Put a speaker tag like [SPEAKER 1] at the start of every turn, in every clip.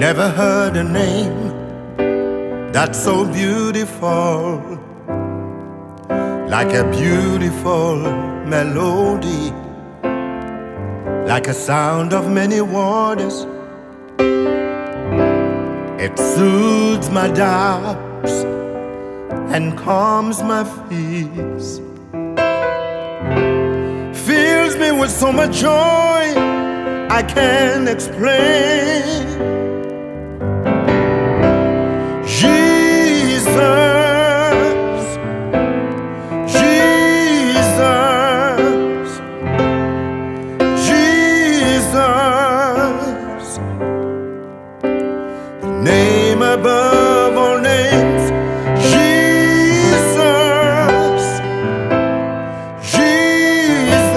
[SPEAKER 1] Never heard a name that's so beautiful, like a beautiful melody, like a sound of many waters. It soothes my doubts and calms my fears. Fills me with so much joy I can't explain. Above all names, Jesus, Jesus,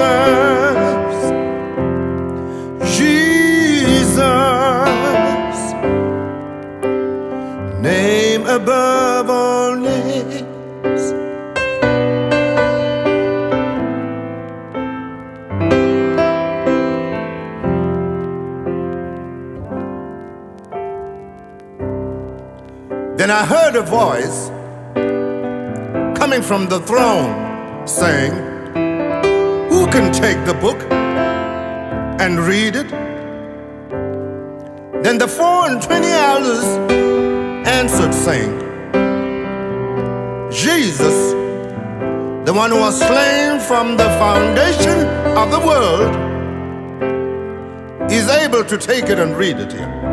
[SPEAKER 1] Jesus, name above all names. Then I heard a voice coming from the throne saying, Who can take the book and read it? Then the four and twenty elders answered, saying, Jesus, the one who was slain from the foundation of the world, is able to take it and read it here.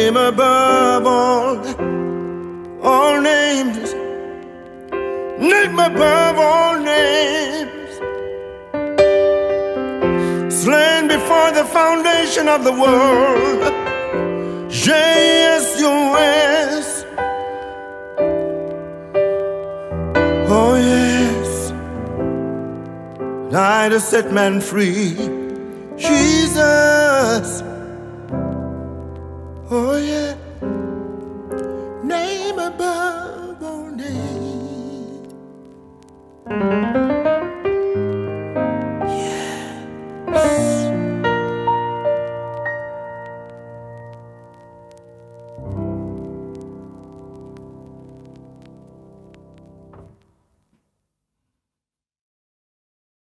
[SPEAKER 1] name above all, all names, name above all names, slain before the foundation of the world. J-S-U-S. Oh yes, died to set man free. Jesus.